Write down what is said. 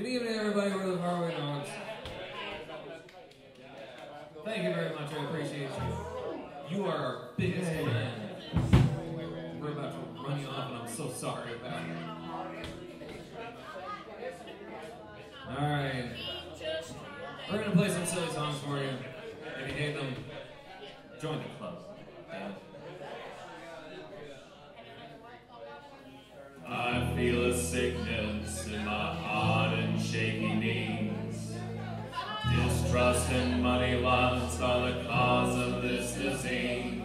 Good evening, everybody. We're the Faraway Dogs. Thank you very much. I appreciate you. You are our biggest fan. We're about to run you off, and I'm so sorry about it. All right. We're gonna play some silly songs for you. If you hate them, join the club. Damn. I feel a sickness Distrust and money lust are the cause of this disease.